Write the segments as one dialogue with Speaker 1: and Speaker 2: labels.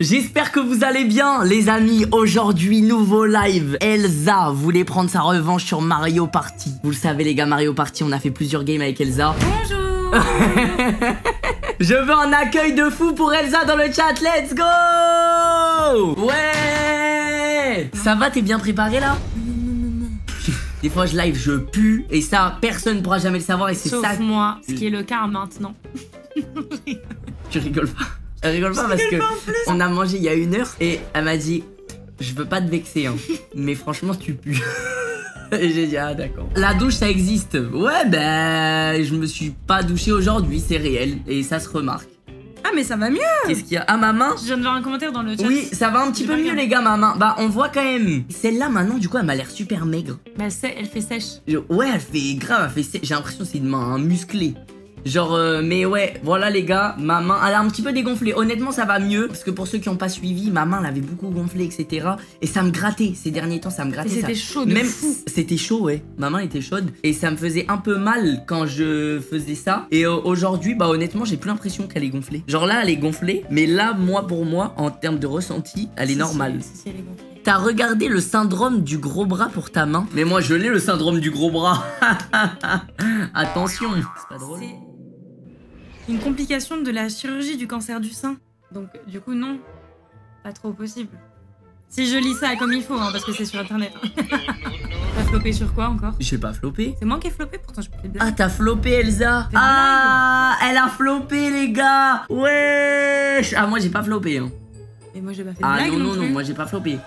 Speaker 1: J'espère que vous allez bien les amis. Aujourd'hui, nouveau live. Elsa voulait prendre sa revanche sur Mario Party. Vous le savez les gars, Mario Party, on a fait plusieurs games avec Elsa.
Speaker 2: Bonjour
Speaker 1: Je veux un accueil de fou pour Elsa dans le chat, let's go Ouais Ça va, t'es bien préparé là? Des fois je live, je pue, et ça, personne ne pourra jamais le savoir, et c'est
Speaker 2: Sauf
Speaker 1: ça...
Speaker 2: moi, ce qui est le cas maintenant.
Speaker 1: Tu rigoles pas Elle rigole pas parce que on a mangé il y a une heure, et elle m'a dit, je veux pas te vexer, hein, mais franchement tu pues. Et j'ai dit, ah d'accord. La douche, ça existe. Ouais, ben, je me suis pas douché aujourd'hui, c'est réel. Et ça se remarque.
Speaker 2: Ah mais ça va mieux
Speaker 1: Qu'est-ce qu'il y a? Ah, ma main?
Speaker 2: Je viens de voir un commentaire dans le chat.
Speaker 1: Oui, ça va un petit peu mieux, les gars, ma main. Bah, on voit quand même. Celle-là, maintenant, du coup, elle m'a l'air super maigre.
Speaker 2: Bah c'est- elle fait sèche.
Speaker 1: Je- Ouais, elle fait grave, elle fait. J'ai l'impression que c'est une main hein, musclée. Genre, euh, mais ouais, voilà les gars, ma main, elle a un petit peu dégonflé. Honnêtement, ça va mieux. Parce que pour ceux qui n'ont pas suivi, ma main, elle avait beaucoup gonflé, etc. Et ça me grattait. Ces derniers temps, ça me grattait.
Speaker 2: c'était chaud de
Speaker 1: Même c'était chaud, ouais. Ma main était chaude et ça me faisait un peu mal quand je faisais ça. Et euh, aujourd'hui, bah honnêtement, j'ai plus l'impression qu'elle est gonflée. Genre là, elle est gonflée, mais là, moi pour moi, en termes de ressenti, elle est
Speaker 2: Si,
Speaker 1: normale.
Speaker 2: Si, si, elle est gonflée.
Speaker 1: T'as regardé le syndrome du gros bras pour ta main? Mais moi, je l'ai le syndrome du gros bras. Attention, c'est pas drôle.
Speaker 2: Une complication de la chirurgie du cancer du sein. Donc du coup non, pas trop possible. Si je lis ça comme il faut, hein, parce que c'est sur internet. hein. T'as flopé sur quoi encore?
Speaker 1: J'ai pas floppé.
Speaker 2: C'est moi qui ai flopé, pourtant je peux
Speaker 1: Ah, t'as floppé, Elsa Ah, elle a floppé, les gars Wesh Ah, moi, j'ai pas floppé, hein.
Speaker 2: Mais moi j'ai pas fait de
Speaker 1: Ah
Speaker 2: blague
Speaker 1: non,
Speaker 2: non,
Speaker 1: non,
Speaker 2: plus.
Speaker 1: moi j'ai pas floppé.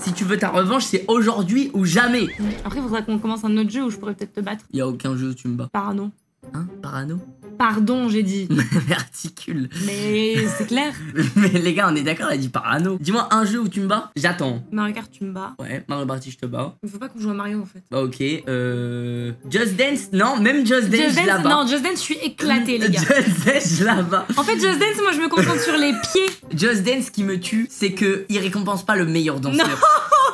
Speaker 1: Si tu veux ta revanche, c'est aujourd'hui ou jamais.
Speaker 2: Après il faudra qu'on commence un autre jeu où je pourrais peut-être te battre.
Speaker 1: Y a aucun jeu où tu me bats.
Speaker 2: Parano.
Speaker 1: Hein? Parano?
Speaker 2: Pardon j'ai dit.
Speaker 1: Verticule.
Speaker 2: Mais c'est clair.
Speaker 1: Mais les gars, on est d'accord, elle dit parano. Dis-moi un jeu où tu me bats. J'attends.
Speaker 2: Mario Kart tu me bats.
Speaker 1: Ouais, Mario Party, je te bats.
Speaker 2: Il faut pas qu'on joue à Mario en fait.
Speaker 1: Bah ok. Euh... Just Dance Non, même Just Dance,
Speaker 2: Just
Speaker 1: je la
Speaker 2: Dance,
Speaker 1: bats.
Speaker 2: non, Just Dance, je suis éclatée, les gars.
Speaker 1: Just Dance, je la bats.
Speaker 2: En fait, Just Dance, moi, je me concentre sur les pieds.
Speaker 1: Just Dance, ce qui me tue, c'est que il récompense pas le meilleur danseur.
Speaker 2: Non.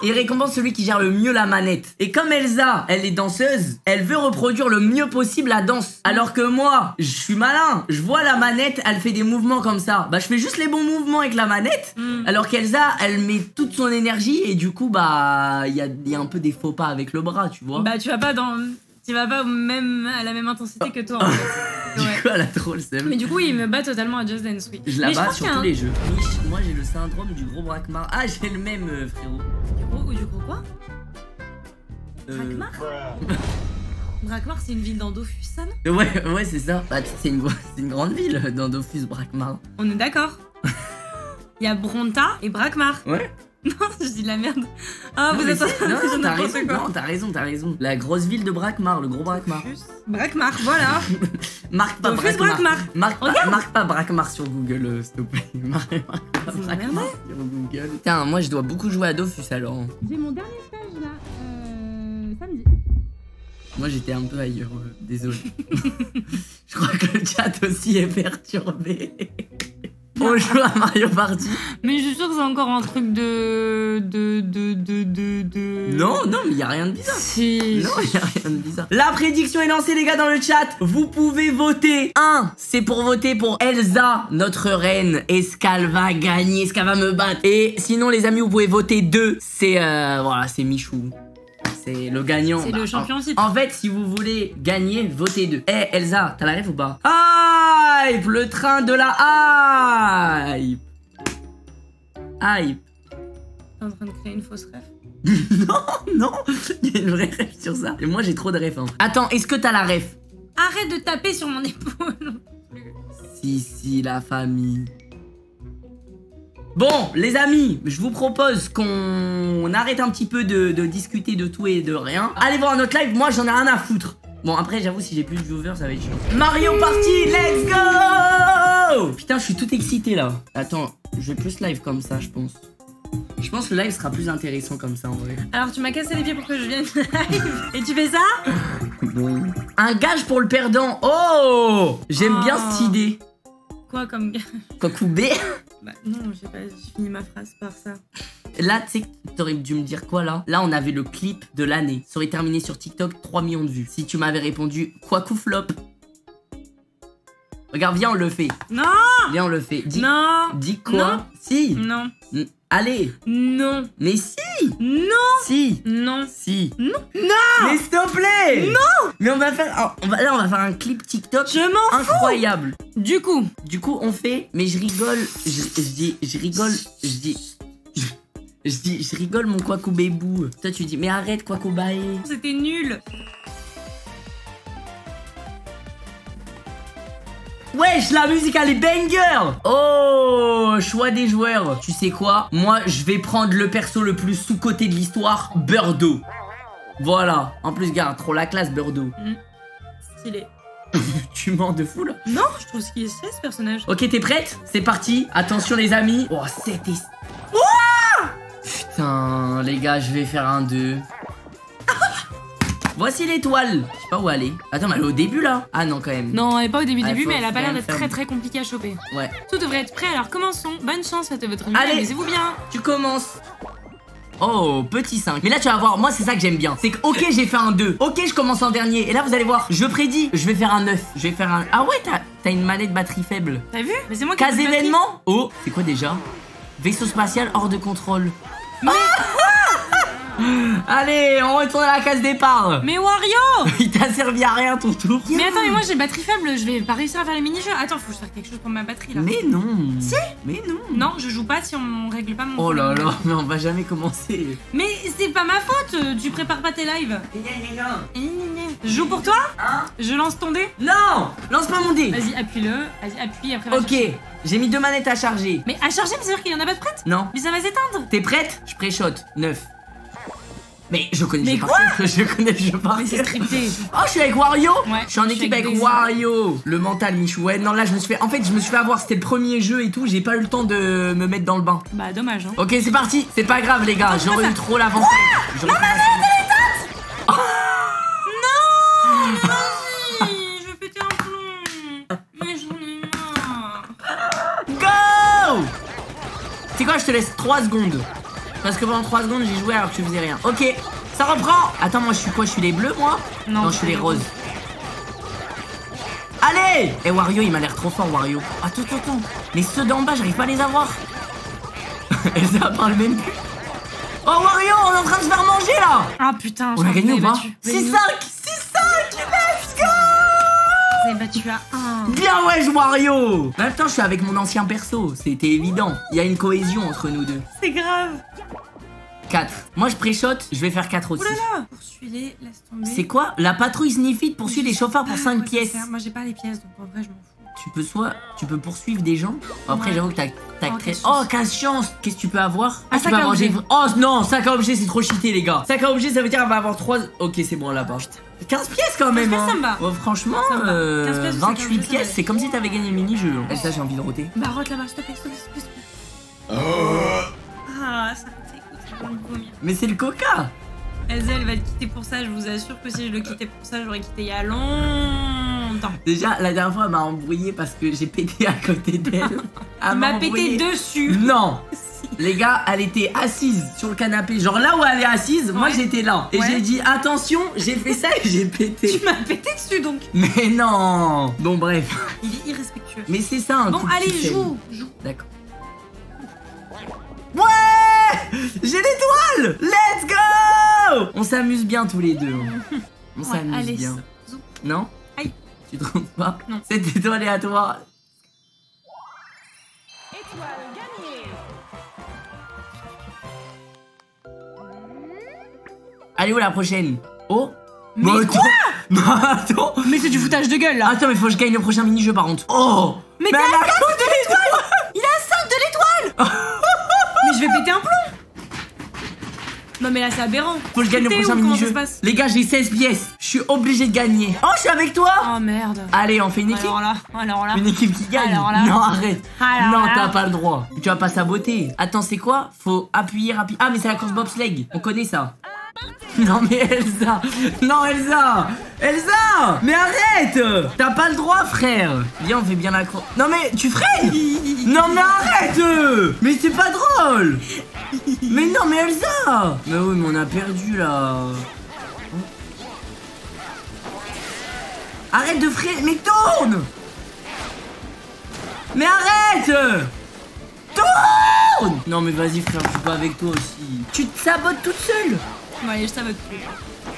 Speaker 1: Il récompense celui qui gère le mieux la manette. Et comme Elsa, elle est danseuse, elle veut reproduire le mieux possible la danse. Alors que moi, je suis malin. Je vois la manette, elle fait des mouvements comme ça. Bah, je fais juste les bons mouvements avec la manette.
Speaker 2: Hmm.
Speaker 1: Alors qu'Elsa, elle met toute son énergie et du coup, bah, il y a, y a un peu des faux pas avec le bras, tu vois.
Speaker 2: Bah, tu vas pas dans. Tu vas pas au même, à la même intensité que toi, en fait.
Speaker 1: du
Speaker 2: Ouais.
Speaker 1: coup, elle a trop le seum.
Speaker 2: Mais du coup, il me bat totalement à Just Dance, oui.
Speaker 1: Je la bats sur tous
Speaker 2: un-
Speaker 1: les jeux. Mich, moi j'ai le syndrome du gros braquemar. Ah, j'ai le même, euh, frérot.
Speaker 2: Gros quoi
Speaker 1: Euh,
Speaker 2: Brakmar Brakmar, c'est une ville dans Dofus, ça, non
Speaker 1: Ouais, ouais, c'est ça. Bah, c'est une, une grande ville euh, dans Dofus, Braquemar.
Speaker 2: On est d'accord. Il y a Bronta et Brakmar.
Speaker 1: Ouais.
Speaker 2: Non, je dis de la merde. Ah,
Speaker 1: Non,
Speaker 2: vous êtes
Speaker 1: non, non, t'as raison,
Speaker 2: quoi.
Speaker 1: non, t'as raison, t'as raison. La grosse ville de Braquemar, le gros.
Speaker 2: Dofus. Brakmar, voilà.
Speaker 1: Marque pas Braquemar.
Speaker 2: Brakmar.
Speaker 1: Marque pas,
Speaker 2: Regarde.
Speaker 1: marque pas Braquemar sur Google, euh, s'il te plaît. Marque, marque pas
Speaker 2: Vous
Speaker 1: sur Google. Tiens, moi je dois beaucoup jouer à Dofus alors.
Speaker 2: J'ai mon dernier stage là, euh, samedi.
Speaker 1: Moi j'étais un peu ailleurs, euh, désolé. je crois que le chat aussi est perturbé. On joue à Mario Party.
Speaker 2: Mais je suis sûre que c'est encore un truc de. de. de. de. de. de-
Speaker 1: Non, non, mais y a rien de bizarre.
Speaker 2: Si.
Speaker 1: Non, y a rien de bizarre. La prédiction est lancée, les gars, dans le chat. Vous pouvez voter. 1, c'est pour voter pour Elsa, notre reine. Est-ce qu'elle va gagner? Est-ce qu'elle va me battre? Et sinon, les amis, vous pouvez voter 2. C'est, euh, voilà, c'est Michou. C'est le gagnant.
Speaker 2: C'est
Speaker 1: Bah,
Speaker 2: le champion titre.
Speaker 1: En fait, si vous voulez gagner, votez 2. Eh, Elsa, t'as la rêve ou pas? Hype Le train de la hype Hype
Speaker 2: T'es en train de créer une fausse rêve.
Speaker 1: non, non, il y a une vraie rêve sur ça. Et moi j'ai trop de rêves. hein. Attends, est-ce que t'as la rêve?
Speaker 2: Arrête de taper sur mon épaule.
Speaker 1: Si, si, la famille. Bon, les amis, je vous propose qu'on arrête un petit peu de, de discuter de tout et de rien. Allez voir notre live, moi j'en ai rien à foutre. Bon, après, j'avoue, si j'ai plus de viewers, ça va être chiant. Mario Party, let's go Putain, je suis tout excité là. Attends, je vais plus live comme ça, je pense. Je pense que le live sera plus intéressant comme ça en vrai.
Speaker 2: Alors tu m'as cassé les pieds pour que je vienne live et tu fais ça?
Speaker 1: Bon. Un gage pour le perdant. Oh J'aime
Speaker 2: Oh.
Speaker 1: bien cette idée.
Speaker 2: Quoi comme gars
Speaker 1: Kokoubé.
Speaker 2: Bah non, j'ai pas j'ai fini ma phrase par ça.
Speaker 1: Là, tu sais, t'aurais dû me dire quoi là? Là, on avait le clip de l'année. Ça aurait terminé sur TikTok 3 millions de vues. Si tu m'avais répondu quoi flop. Regarde, viens, on le fait.
Speaker 2: Non
Speaker 1: Viens, on le fait. Dis,
Speaker 2: Non
Speaker 1: dis quoi?
Speaker 2: Non.
Speaker 1: Si.
Speaker 2: Non.
Speaker 1: N- Allez.
Speaker 2: Non.
Speaker 1: Mais si.
Speaker 2: Non.
Speaker 1: Si.
Speaker 2: Non.
Speaker 1: Si.
Speaker 2: Non. Non
Speaker 1: Mais s'il te plaît. Non. Mais on va faire. oh, on va, là, on va faire un clip TikTok
Speaker 2: Je m'en
Speaker 1: incroyable.
Speaker 2: Du coup,
Speaker 1: Du coup, on fait. Mais je rigole. Je, je dis. Je rigole. Je dis. Je dis. Je rigole, mon Kwaku Bébou. Toi, tu dis. Mais arrête, Kwaku Bae.
Speaker 2: c'était nul.
Speaker 1: Wesh, la musique elle est banger Oh, choix des joueurs. Tu sais quoi? Moi, je vais prendre le perso le plus sous-côté de l'histoire, Birdo. Voilà. En plus, garde, trop la classe, Birdo.
Speaker 2: Stylé.
Speaker 1: tu mens de fou, là
Speaker 2: Non, je trouve qu'il est ce personnage.
Speaker 1: Ok, t'es prête? C'est parti. Attention, les amis. Oh, c'était... Putain, les gars, je vais faire un 2. Voici l'étoile. Je sais pas où elle est. Attends, mais elle est au début, là Ah non, quand même.
Speaker 2: Non, elle est pas au début
Speaker 1: Ah,
Speaker 2: début,
Speaker 1: faut
Speaker 2: mais elle a pas l'air d'être très très compliquée à choper.
Speaker 1: Ouais.
Speaker 2: Tout devrait être prêt, alors commençons. Bonne chance, faites votre mieux,
Speaker 1: Allez.
Speaker 2: amusez-vous bien.
Speaker 1: Tu commences. Oh, petit 5. Mais là, tu vas voir, moi, c'est ça que j'aime bien. C'est que, ok, j'ai fait un 2. Ok, je commence en dernier. Et là, vous allez voir, je prédis, je vais faire un 9. Je vais faire un. Ah ouais, t'as t'as une manette batterie faible.
Speaker 2: T'as vu? Mais c'est moi qui ai batterie.
Speaker 1: événement? Oh, c'est quoi déjà? Vaisseau spatial hors de contrôle. Ah Allez, on retourne à la case départ.
Speaker 2: Mais Wario
Speaker 1: Il t'a servi à rien ton tour.
Speaker 2: Mais attends, mais moi j'ai batterie faible, je vais pas réussir à faire les mini-jeux. Attends, faut que je fasse quelque chose pour ma batterie là.
Speaker 1: Mais non. Si Mais non.
Speaker 2: Non, je joue pas si on règle pas mon
Speaker 1: Oh là là, mais on va jamais commencer.
Speaker 2: Mais c'est pas ma faute, tu prépares pas tes lives. Je joue pour toi
Speaker 1: Hein
Speaker 2: Je lance ton dé
Speaker 1: Non Lance pas mon dé.
Speaker 2: Vas-y, appuie-le. Vas-y, appuie, après va
Speaker 1: Ok,
Speaker 2: chercher.
Speaker 1: j'ai mis deux manettes à charger.
Speaker 2: Mais à charger, mais ça veut dire qu'il y en a pas de prête
Speaker 1: Non.
Speaker 2: Mais ça va s'éteindre
Speaker 1: T'es prête? Je pré-shot. 9. Mais je connais
Speaker 2: Mais
Speaker 1: le jeu par cœur. Je connais le jeu par
Speaker 2: Mais c'est
Speaker 1: cœur.
Speaker 2: scripté.
Speaker 1: Oh, je suis avec Wario
Speaker 2: Ouais,
Speaker 1: Je suis en
Speaker 2: je
Speaker 1: équipe
Speaker 2: avec.
Speaker 1: Wario Le mental, Michou. Ouais, non, là, je me suis fait... En fait, je me suis fait avoir. C'était le premier jeu et tout. J'ai pas eu le temps de me mettre dans le bain.
Speaker 2: Bah dommage, hein.
Speaker 1: Ok, c'est parti. C'est pas grave, les gars. J'aurais eu trop l'avantage. J'aurais pu passer-
Speaker 2: Vas-y, je vais péter un plomb. Mais j'en ai marre.
Speaker 1: Go C'est quoi, je te laisse 3 secondes. Parce que pendant 3 secondes, j'ai joué alors que tu faisais rien. Ok, ça reprend. Attends, moi, je suis quoi? Je suis les bleus, moi?
Speaker 2: Non,
Speaker 1: je suis les roses. Allez Et Wario, il m'a l'air trop fort, Wario. Attends, attends, attends. Mais ceux d'en bas, j'arrive pas à les avoir. Elsa parle même plus. Oh, Wario, on est en train de se faire manger, là
Speaker 2: Ah putain,
Speaker 1: On a gagné ou pas?
Speaker 2: avez battu.
Speaker 1: 6-5
Speaker 2: Vous
Speaker 1: 6-5 Go
Speaker 2: avez battu à 1.
Speaker 1: Bien ouais, Wario En même temps, je suis avec mon ancien perso, c'était évident. Il y a une cohésion entre nous deux.
Speaker 2: C'est grave.
Speaker 1: 4. Moi, je pré-shot, je vais faire 4 aussi.
Speaker 2: Oulala. Poursuis-les, laisse tomber.
Speaker 1: C'est quoi La patrouille Sniffit poursuit les chauffeurs pour
Speaker 2: Ah,
Speaker 1: 5
Speaker 2: quoi ça
Speaker 1: pièces.
Speaker 2: Moi j'ai pas les pièces, donc en vrai je m'en fous.
Speaker 1: Tu peux soit... Tu peux poursuivre des gens. Après,
Speaker 2: Ouais.
Speaker 1: j'avoue que t'as... t'as
Speaker 2: Oh,
Speaker 1: très... Oh,
Speaker 2: chance.
Speaker 1: casse chance Qu'est-ce que tu peux avoir
Speaker 2: Un
Speaker 1: tu
Speaker 2: sac à objet.
Speaker 1: Oh non, sac à objet, c'est trop cheaté, les gars. Sac à objet, ça veut dire qu'on va avoir 3... Ok, c'est bon, là-bas. 15 pièces quand même,
Speaker 2: pièces,
Speaker 1: hein.
Speaker 2: ça me va.
Speaker 1: Oh, franchement,
Speaker 2: Ça me va.
Speaker 1: euh,
Speaker 2: 15 pièces, le sac à
Speaker 1: 28
Speaker 2: objet, ça va
Speaker 1: pièces, c'est comme si t'avais gagné le mini-jeu. hein. Elsa, j'ai envie de roter.
Speaker 2: Bah rote là-bas, s'il te plaît, s'il te plaît, s'il te plaît. Ah, ça me fait ça me vomir.
Speaker 1: Mais c'est le coca
Speaker 2: Elsa, elle va le quitter pour ça, je vous assure que si je le quittais pour ça, j'aurais quitté il y a longtemps.
Speaker 1: Déjà, la dernière fois, elle m'a embrouillé parce que j'ai pété à côté d'elle. Elle
Speaker 2: m'a pété dessus.
Speaker 1: Non Les gars, elle était assise sur le canapé. Genre là où elle est assise, moi j'étais là. Et
Speaker 2: Ouais.
Speaker 1: j'ai dit attention, j'ai fait ça et j'ai pété.
Speaker 2: Tu m'as pété dessus donc.
Speaker 1: Mais non Bon bref.
Speaker 2: Il est irrespectueux.
Speaker 1: Mais c'est ça un
Speaker 2: Bon,
Speaker 1: coup
Speaker 2: allez, joue, joue.
Speaker 1: D'accord. Ouais J'ai l'étoile Let's go On s'amuse bien tous les deux. On s'amuse bien.
Speaker 2: zou.
Speaker 1: Non?
Speaker 2: Aïe.
Speaker 1: Tu te trompes pas?
Speaker 2: Non.
Speaker 1: Cette étoile est à toi. Allez où la prochaine? Oh
Speaker 2: Mais
Speaker 1: Bah, attends. Bah, attends
Speaker 2: Mais c'est du foutage de gueule là.
Speaker 1: Attends mais faut que je gagne le prochain mini-jeu par contre Oh
Speaker 2: Mais
Speaker 1: Mais
Speaker 2: t'as
Speaker 1: elle a côté l'étoile
Speaker 2: Il a 5 de l'étoile Mais je vais péter un plomb Non mais là c'est aberrant.
Speaker 1: Faut que je gagne le prochain mini-jeu Les gars j'ai 16 pièces. Je suis obligé de gagner. Oh je suis avec toi
Speaker 2: Oh merde.
Speaker 1: Allez on fait une équipe
Speaker 2: Alors là, alors là.
Speaker 1: Une équipe qui gagne.
Speaker 2: Alors là.
Speaker 1: Non arrête.
Speaker 2: Alors
Speaker 1: Non t'as pas le droit. Tu vas pas saboter. Attends c'est quoi? Faut appuyer rapide. Ah mais c'est la course bobsleigh. On connaît ça Non mais Elsa. Non Elsa. Elsa Mais arrête. T'as pas le droit frère. Viens on fait bien la course Non mais tu ferais Non mais arrête. Mais c'est pas drôle. Mais non mais Elsa. Mais oui mais on a perdu là. Arrête de freiner. Mais tourne. Mais arrête. Tourne. Non mais vas-y frère, je suis pas avec toi aussi. Tu te sabotes toute seule
Speaker 2: Ouais, je sabote plus.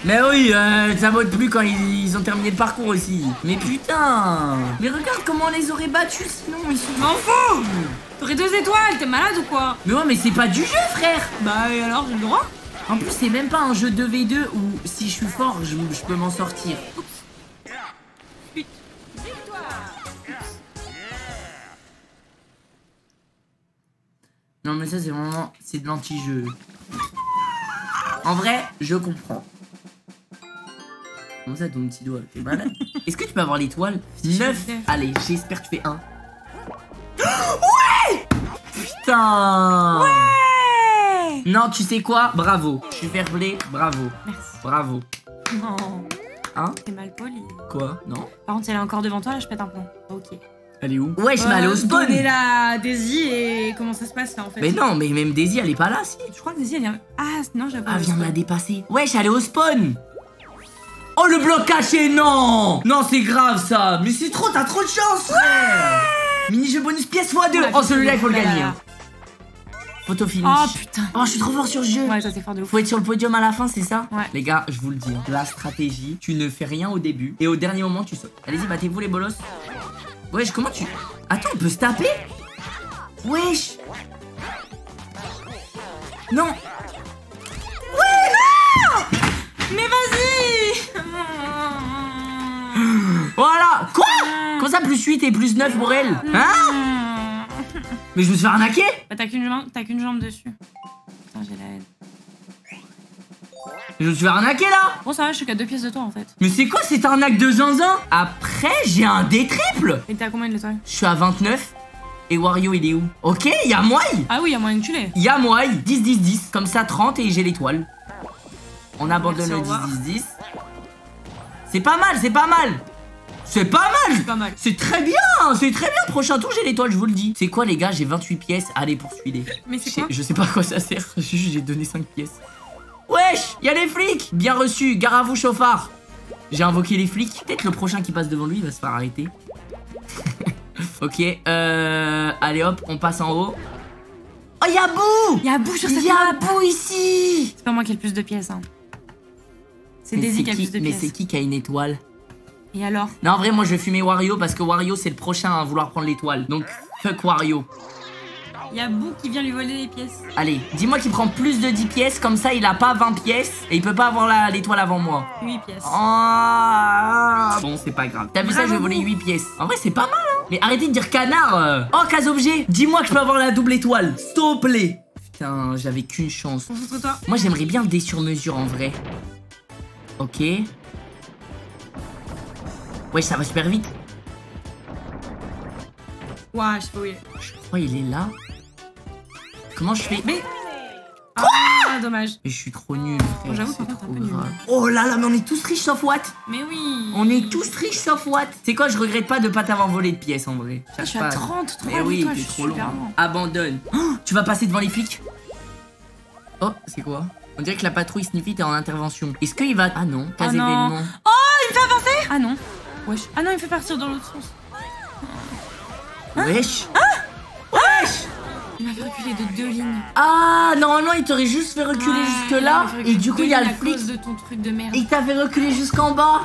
Speaker 1: Mais oui, euh, ça vote plus quand ils, ils ont terminé le parcours aussi. Mais putain Mais regarde comment on les aurait battus sinon, ils sont...
Speaker 2: M'en fous T'aurais deux étoiles, t'es malade ou quoi?
Speaker 1: Mais ouais, mais c'est pas du jeu, frère
Speaker 2: Bah et alors, j'ai le droit?
Speaker 1: En plus, c'est même pas un jeu 2v2 où si je suis fort, je, je peux m'en sortir. Non mais ça c'est vraiment... c'est de l'anti-jeu. En vrai, je comprends. Comment ça ton petit doigt T'es malade Est-ce que tu peux avoir l'étoile
Speaker 2: Si, je
Speaker 1: 9
Speaker 2: le fais.
Speaker 1: Allez, j'espère que tu fais 1. Ouais Putain
Speaker 2: Ouais
Speaker 1: Non, tu sais quoi? Bravo. Je suis bravo.
Speaker 2: Merci.
Speaker 1: Bravo.
Speaker 2: Non,
Speaker 1: Hein?
Speaker 2: T'es mal poli.
Speaker 1: Quoi? Non?
Speaker 2: Par contre, si elle est encore devant toi, là, je pète un plomb. Ok.
Speaker 1: Elle est où Ouais, je m'allais au spawn
Speaker 2: On est là, Daisy, et comment ça se passe là en fait
Speaker 1: Mais non, mais même Daisy, elle est pas là, si
Speaker 2: Je crois que Daisy, elle vient. Ah, non, j'avoue.
Speaker 1: Ah, viens de la dépasser. Ouais, je suis allé au spawn Oh, le bloc caché, non Non, c'est grave, ça Mais c'est trop, t'as trop de chance, frère Mini-jeu bonus pièce x2
Speaker 2: Ouais,
Speaker 1: Oh, celui-là, il faut le gagner.
Speaker 2: là.
Speaker 1: hein. Photo finish.
Speaker 2: Oh putain.
Speaker 1: Oh, je suis trop fort sur ce jeu
Speaker 2: Ouais, ça c'est fort de ouf.
Speaker 1: Faut être sur le podium à la fin, c'est ça
Speaker 2: Ouais.
Speaker 1: Les gars, je vous le dis, la stratégie, tu ne fais rien au début et au dernier moment, tu sautes. Allez-y, battez-vous les bolos. Wesh, comment tu... Attends, on peut se taper Wesh Non
Speaker 2: Mais vas-y
Speaker 1: Voilà Quoi Comment ça, plus 8 et plus 9 pour elle Hein Mais je me suis fait arnaquer
Speaker 2: Bah, t'as qu'une jambe, t'as qu'une jambe dessus. Putain, j'ai la haine.
Speaker 1: Je me suis fait arnaquer là
Speaker 2: Bon, ça va, je suis qu'à deux pièces de toi en fait.
Speaker 1: Mais c'est quoi cette arnaque de zinzin? Après, j'ai un D triple
Speaker 2: Et t'es à combien de l'étoile?
Speaker 1: Je suis à 29 et Wario il est où? Ok, il y a moi
Speaker 2: Ah oui, y a moyen que tu l'aies.
Speaker 1: Il y a moi 10 10 10 comme ça 30 et j'ai l'étoile. On abandonne
Speaker 2: Merci,
Speaker 1: le
Speaker 2: revoir.
Speaker 1: 10 10 10. C'est pas mal, c'est pas mal. C'est pas mal.
Speaker 2: C'est pas mal.
Speaker 1: C'est très bien, c'est très bien. Prochain tour, j'ai l'étoile, je vous le dis. C'est quoi les gars, j'ai 28 pièces. Allez, poursuivez-les.
Speaker 2: Mais c'est
Speaker 1: Je sais-
Speaker 2: quoi?
Speaker 1: Je sais pas à quoi ça sert. J'ai donné 5 pièces. Wesh, y a les flics. Bien reçu, gare à vous chauffard. J'ai invoqué les flics. Peut-être le prochain qui passe devant lui va se faire arrêter. ok, euh... Allez hop, on passe en haut. Oh, y'a Bou
Speaker 2: Y'a Bou sur cette
Speaker 1: Y'a. Bou ici
Speaker 2: C'est pas moi qui ai le plus de pièces. Hein. C'est Daisy qui a le plus de
Speaker 1: Mais c'est
Speaker 2: pièces.
Speaker 1: qui qui a une étoile?
Speaker 2: Et alors?
Speaker 1: Non, en vrai, moi je vais fumer Wario parce que Wario c'est le prochain à vouloir prendre l'étoile. Donc, fuck Wario.
Speaker 2: Y'a Bou qui vient lui voler les pièces.
Speaker 1: Allez, dis-moi qu'il prend plus de 10 pièces, comme ça il a pas 20 pièces et il peut pas avoir l'étoile avant moi.
Speaker 2: 8 pièces.
Speaker 1: Oh bon, c'est pas grave. T'as vu ça, je vais voler 8 pièces. En vrai, c'est pas mal, hein. Mais arrêtez de dire canard. euh. Oh, case objet, dis-moi que je peux avoir la double étoile. S'il te plaît. Putain, j'avais qu'une chance.
Speaker 2: Concentre-toi.
Speaker 1: Moi, j'aimerais bien le dé sur mesure en vrai. Ok. Ouais, ça va super vite.
Speaker 2: Ouah, je sais pas où il est.
Speaker 1: Je crois il est là. Comment je fais
Speaker 2: Mais. Ah, dommage.
Speaker 1: Mais je suis trop nul, frère.
Speaker 2: j'avoue,
Speaker 1: trop
Speaker 2: un peu nul.
Speaker 1: grave. Oh là là, mais on est tous riches sauf Watt.
Speaker 2: Mais oui.
Speaker 1: On est tous riches sauf Watt. C'est quoi, je regrette pas de pas t'avoir volé de pièces en vrai?
Speaker 2: Je
Speaker 1: Cherche
Speaker 2: suis à
Speaker 1: pas.
Speaker 2: 30, 30
Speaker 1: Mais oui,
Speaker 2: toi,
Speaker 1: t'es
Speaker 2: je suis
Speaker 1: trop loin. Abandonne. Oh, tu vas passer devant les flics? Oh, c'est quoi? On dirait que la patrouille Sniffy est en intervention. Est-ce qu'il va. Ah non, pas
Speaker 2: Ah non.
Speaker 1: événement.
Speaker 2: Oh, il me fait avancer? Ah non. Wesh. Ah non, il me fait partir dans l'autre sens.
Speaker 1: Wesh.
Speaker 2: Il m'a fait reculer de deux lignes.
Speaker 1: Ah, normalement, il t'aurait juste fait reculer
Speaker 2: Ouais,
Speaker 1: jusque là.
Speaker 2: il m'a fait reculer
Speaker 1: Et du coup, il y a le flic.
Speaker 2: cause de ton truc de merde.
Speaker 1: Et il t'a fait reculer jusqu'en bas.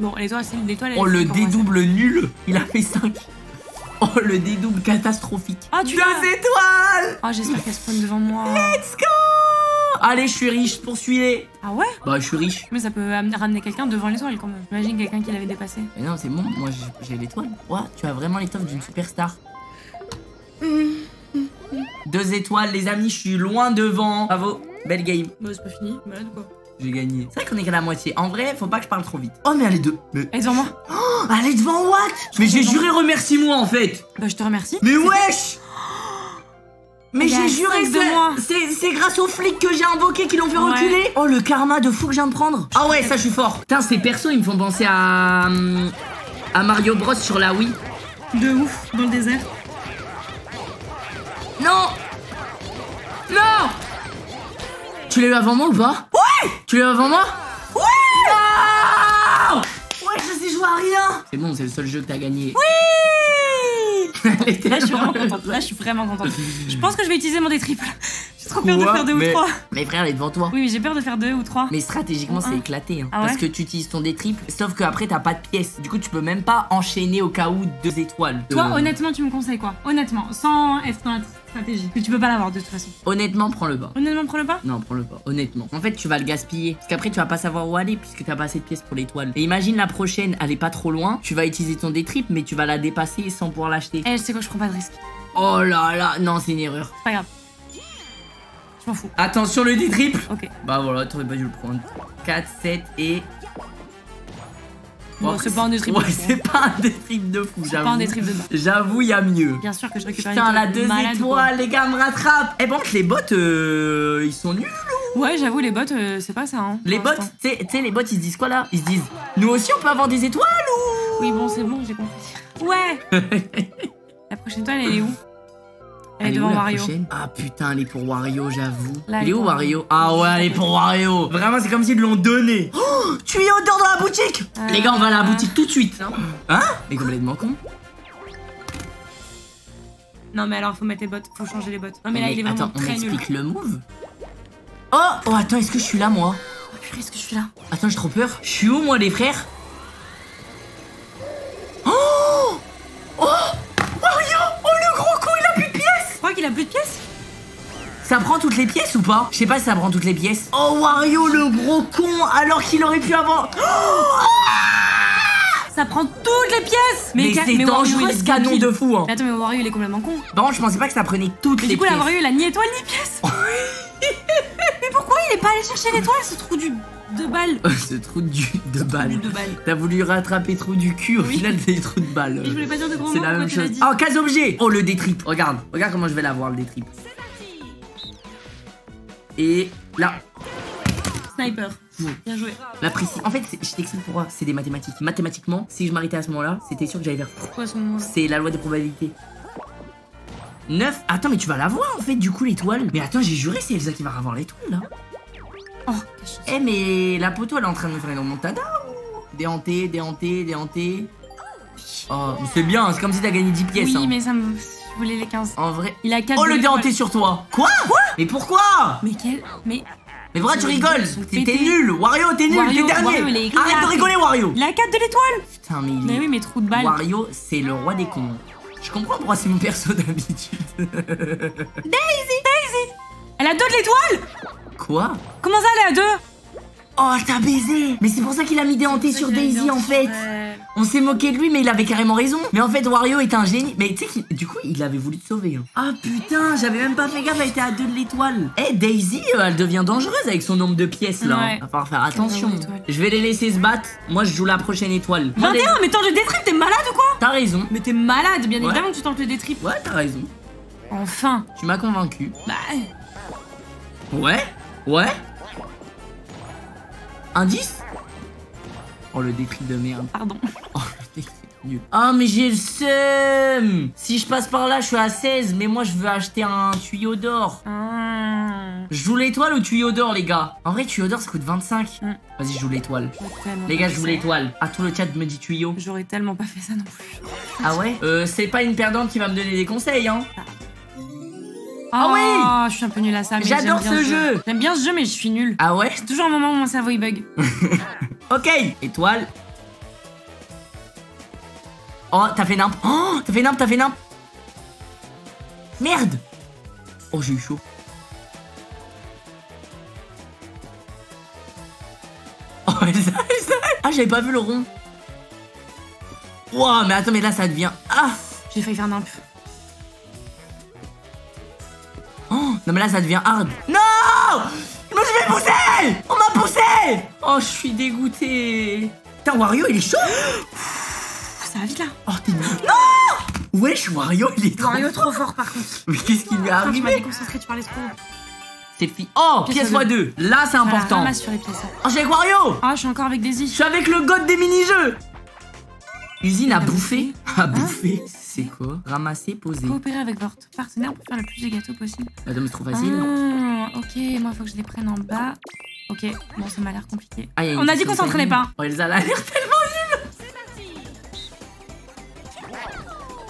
Speaker 2: Bon, l'étoile, c'est l'étoile. elle
Speaker 1: Oh,
Speaker 2: est
Speaker 1: le
Speaker 2: flic, on voit ça.
Speaker 1: dédouble nul. Il a fait 5. Oh, le dédouble catastrophique.
Speaker 2: Ah, tu
Speaker 1: Deux étoiles
Speaker 2: Ah, j'espère qu'elle spawn devant moi.
Speaker 1: Let's go Allez, je suis riche, poursuivez
Speaker 2: Ah ouais
Speaker 1: Bah, je suis riche.
Speaker 2: Mais ça peut amener- ramener quelqu'un devant l'étoile quand même. Imagine quelqu'un qui l'avait dépassé.
Speaker 1: Mais non, c'est bon, moi j'ai- l'étoile. Ouah, tu as vraiment l'étoffe d'une superstar. Deux étoiles, les amis, je suis loin devant. Bravo, belle game.
Speaker 2: Bah, c'est pas fini. Malade ou quoi
Speaker 1: J'ai gagné. C'est vrai qu'on est qu'à la moitié. En vrai, faut pas que je parle trop vite. Oh, mais elle est deux. Mais...
Speaker 2: Elle est devant moi.
Speaker 1: Oh, elle est devant what Mais j'ai juré, remercie-moi en fait.
Speaker 2: Bah, je te remercie.
Speaker 1: Mais wesh Mais j'ai juré que c'est- grâce aux flics que j'ai invoqué qui l'ont fait
Speaker 2: Ouais.
Speaker 1: reculer. Oh le karma de fou que je viens de prendre. Ah ouais, ça je suis fort. Putain, ces persos ils me font penser à hum, à Mario Bros sur la Wii.
Speaker 2: De ouf, dans le désert.
Speaker 1: Non Non Tu l'as eu avant moi ou pas Ouais Tu l'as eu avant moi Ouais Ouais, je sais jouer à rien C'est bon, c'est le seul jeu que t'as gagné. Oui
Speaker 2: Là, je suis vraiment contente. Là, je suis vraiment contente. Je pense que je vais utiliser mon détriple. J'ai trop peur de faire deux
Speaker 1: Mais-
Speaker 2: ou trois.
Speaker 1: Mais frère, elle est devant toi.
Speaker 2: Oui, mais j'ai peur de faire deux ou trois.
Speaker 1: Mais stratégiquement, c'est éclaté. hein.
Speaker 2: Ah ouais
Speaker 1: parce que tu utilises ton détriple, sauf qu'après, t'as pas de pièces. Du coup, tu peux même pas enchaîner au cas où deux étoiles.
Speaker 2: Toi,
Speaker 1: Euh,
Speaker 2: honnêtement, tu me conseilles quoi? Honnêtement, sans être dans la stratégie. Mais tu peux pas l'avoir de toute façon.
Speaker 1: Honnêtement, prends le bas.
Speaker 2: Honnêtement, prends le pas
Speaker 1: Non, prends-le pas. Honnêtement. En fait, tu vas le gaspiller. Parce qu'après, tu vas pas savoir où aller puisque t'as pas assez de pièces pour l'étoile. Et imagine la prochaine, elle est pas trop loin. Tu vas utiliser ton détriple, mais tu vas la dépasser sans pouvoir l'acheter.
Speaker 2: Eh, je sais quoi, je prends pas de risque.
Speaker 1: Oh là là, non, c'est une erreur.
Speaker 2: C'est pas grave. Je m'en fous.
Speaker 1: Attention, le détriple.
Speaker 2: Ok.
Speaker 1: Bah voilà, t'aurais pas dû le prendre. 4, 7 et.
Speaker 2: Bon, c'est pas un détriple
Speaker 1: Ouais,
Speaker 2: de fou.
Speaker 1: c'est pas un détriple de fou, j'avoue.
Speaker 2: pas un de.
Speaker 1: J'avoue, il y a mieux.
Speaker 2: Bien sûr que je récupère
Speaker 1: Putain, la deux étoiles, les gars me rattrapent. Eh, bon, les bots, euh, ils sont nuls.
Speaker 2: quoi. Ouais, j'avoue, les bots, euh, c'est pas ça. Hein,
Speaker 1: Les bots, tu sais, les bots, ils se disent quoi là? Ils se disent, nous aussi, on peut avoir des étoiles ou?
Speaker 2: Oui, bon, c'est bon, j'ai compris. Ouais La prochaine toile, elle est où? Elle est
Speaker 1: Elle est
Speaker 2: devant
Speaker 1: où, la
Speaker 2: Wario.
Speaker 1: prochaine? Ah putain, elle est pour Wario, j'avoue. Elle est
Speaker 2: est
Speaker 1: où
Speaker 2: pour
Speaker 1: Wario Ah ouais, elle est pour Wario. Vraiment, c'est comme s'ils l'ont donné. Oh, tuyau d'or dans la boutique
Speaker 2: Ah.
Speaker 1: Les gars, on va à la boutique tout de suite. Hein Mais complètement con.
Speaker 2: Non, mais alors, faut mettre les bots, faut changer les bots. Non, mais là, il est vraiment
Speaker 1: attends, on
Speaker 2: très nul.
Speaker 1: explique le move. Oh Oh, attends, est-ce que je suis là, moi?
Speaker 2: Oh, purée, est-ce que je suis là?
Speaker 1: Attends, j'ai trop peur. Je suis où, moi, les frères?
Speaker 2: Qu'il a plus de pièces?
Speaker 1: Ça prend toutes les pièces ou pas? Je sais pas si ça prend toutes les pièces. Oh, Wario, le gros con Alors qu'il aurait pu avoir...
Speaker 2: Ça prend toutes les pièces!
Speaker 1: Mais, c'est
Speaker 2: mais Wario,
Speaker 1: dangereux, ce canon de fou, hein.
Speaker 2: Mais attends, mais Wario, il est complètement con.
Speaker 1: Contre, je pensais pas que ça prenait toutes
Speaker 2: Mais
Speaker 1: les
Speaker 2: du coup,
Speaker 1: pièces.
Speaker 2: Wario, il a ni étoile ni pièce. Mais pourquoi il est pas allé chercher l'étoile, ce trou du... de balle
Speaker 1: Ce trou de balle.
Speaker 2: De balle.
Speaker 1: T'as voulu rattraper trou du cul, au
Speaker 2: Oui.
Speaker 1: final c'est des trous de balle.
Speaker 2: Mais je voulais pas dire de gros mots,
Speaker 1: C'est la même chose. Oh, case objet Oh, le détrip Regarde, regarde comment je vais l'avoir, le détrip. Et là,
Speaker 2: Sniper. Bien joué.
Speaker 1: la précision. En fait, je t'explique pourquoi. C'est des mathématiques. Mathématiquement, si je m'arrêtais à ce moment-là, c'était sûr que j'allais faire.
Speaker 2: Pourquoi son mot
Speaker 1: C'est la loi des probabilités. 9 Attends, mais tu vas l'avoir en fait, du coup, l'étoile. Mais attends, j'ai juré, c'est Elsa qui va avoir l'étoile là.
Speaker 2: Oh.
Speaker 1: Eh, mais la poteau, elle est en train de me faire une remontada ou Déhanté, déhanté, déhanté. Oh, c'est bien, c'est comme si t'as gagné 10 pièces.
Speaker 2: Oui,
Speaker 1: hein.
Speaker 2: mais ça me... Je voulais les 15.
Speaker 1: En vrai.
Speaker 2: Il a 4
Speaker 1: Oh, le déhanté sur toi Quoi? Mais pourquoi?
Speaker 2: Mais quel... Mais...
Speaker 1: Mais pourquoi tu
Speaker 2: Les
Speaker 1: rigoles T'es nul Wario, t'es nul, t'es dernier
Speaker 2: Wario.
Speaker 1: Arrête de rigoler, Wario
Speaker 2: Il a 4 de l'étoile
Speaker 1: Putain, mais
Speaker 2: Mais oui, mais trou de balle.
Speaker 1: Wario, c'est le roi des cons. Je comprends pourquoi c'est mon perso d'habitude.
Speaker 2: Elle a 2 de l'étoile
Speaker 1: Quoi
Speaker 2: Comment ça, elle est à 2
Speaker 1: Oh, t'as baisé Mais c'est pour ça qu'il a mis des hantés sur Daisy en fait On s'est moqué de lui, mais il avait carrément raison. Mais en fait, Wario est un génie. Mais tu sais, qu'il- du coup, il avait voulu te sauver. hein. Ah putain, j'avais même pas fait gaffe, elle était à deux de l'étoile. Eh, Daisy, euh, elle devient dangereuse avec son nombre de pièces là.
Speaker 2: Ouais.
Speaker 1: Va falloir faire attention. Je vais les laisser se battre. Moi, je joue la prochaine étoile. Moi,
Speaker 2: 21 Mais tente le détrip, t'es malade ou quoi
Speaker 1: T'as raison.
Speaker 2: Mais t'es malade, bien
Speaker 1: Ouais.
Speaker 2: évidemment que tu tentes le détrip.
Speaker 1: Ouais, t'as raison.
Speaker 2: Enfin
Speaker 1: Tu m'as convaincu.
Speaker 2: Bah...
Speaker 1: Ouais Ouais Indice Oh, le détrip de merde.
Speaker 2: Pardon.
Speaker 1: Oh, le détrip nul. Ah, mais j'ai le seum Si je passe par là, je suis à 16, mais moi, je veux acheter un tuyau d'or.
Speaker 2: Ah,
Speaker 1: Je joue l'étoile ou tuyau d'or, les gars? En vrai, tuyau d'or, ça coûte 25.
Speaker 2: Mm.
Speaker 1: Vas-y, je joue l'étoile. Les gars, je joue l'étoile. À tout le chat me dit tuyau.
Speaker 2: J'aurais tellement pas fait ça non plus.
Speaker 1: Ah ouais? Euh, c'est pas une perdante qui va me donner des conseils, hein
Speaker 2: Ah
Speaker 1: oui
Speaker 2: Je suis un peu nulle à ça, mais
Speaker 1: J'adore ce jeu.
Speaker 2: J'aime bien ce jeu, mais je suis nulle.
Speaker 1: Ah ouais
Speaker 2: C'est toujours un moment où mon cerveau il bug.
Speaker 1: Ok Étoile. Oh, t'as fait nimp. Oh, t'as fait nimp, t'as fait nimp. Merde Oh, j'ai eu chaud. Oh, Elsa, Elsa Ah, j'avais pas vu le rond. Ouah, mais attends, mais là, ça devient... Ah
Speaker 2: J'ai failli faire nimp.
Speaker 1: Non mais là ça devient hard. Non Je me suis fait pousser On m'a poussé Oh, je suis dégoûté. Putain, Wario, il est chaud
Speaker 2: Ah, ça va vite là.
Speaker 1: Oh, t'es. Non Wesh, Wario, il est trop...
Speaker 2: Wario trop fort par contre.
Speaker 1: Mais qu'est-ce qui lui est arrivé
Speaker 2: déconcentré, tu parlais trop.
Speaker 1: C'est fi... Oh,
Speaker 2: Pièce
Speaker 1: pièce
Speaker 2: fois
Speaker 1: x2. Là, c'est
Speaker 2: Voilà,
Speaker 1: important.
Speaker 2: ramasse sur les pièces.
Speaker 1: Oh, je suis avec Wario
Speaker 2: Ah, je suis encore avec
Speaker 1: Je
Speaker 2: Daisy.
Speaker 1: suis avec le god des mini-jeux Usine à
Speaker 2: À
Speaker 1: bouffer. À
Speaker 2: Hein
Speaker 1: bouffer. C'est quoi Ramasser, poser.
Speaker 2: Coopérer avec votre partenaire pour faire le plus de gâteaux possible.
Speaker 1: Attends, mais c'est trop facile.
Speaker 2: Ah, ok, moi faut que je les prenne en bas. Ok, bon, ça m'a l'air compliqué.
Speaker 1: Ah,
Speaker 2: On a dit qu'on s'entraînait pas.
Speaker 1: Oh, Elsa, elle a l'air tellement